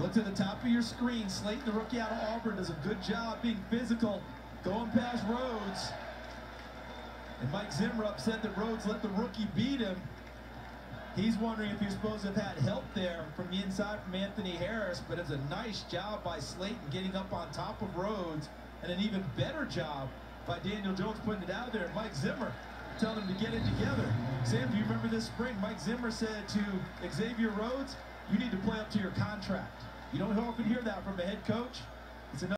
Look to the top of your screen. Slayton, the rookie out of Auburn, does a good job being physical, going past Rhodes. And Mike Zimmer upset that Rhodes let the rookie beat him. He's wondering if you're supposed to have had help there from the inside from Anthony Harris, but it's a nice job by Slayton getting up on top of Rhodes, and an even better job by Daniel Jones putting it out there. Mike Zimmer telling him to get it together. Sam, do you remember this spring? Mike Zimmer said to Xavier Rhodes, you need to play up to your contract. You don't often hear that from a head coach. It's another